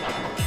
来了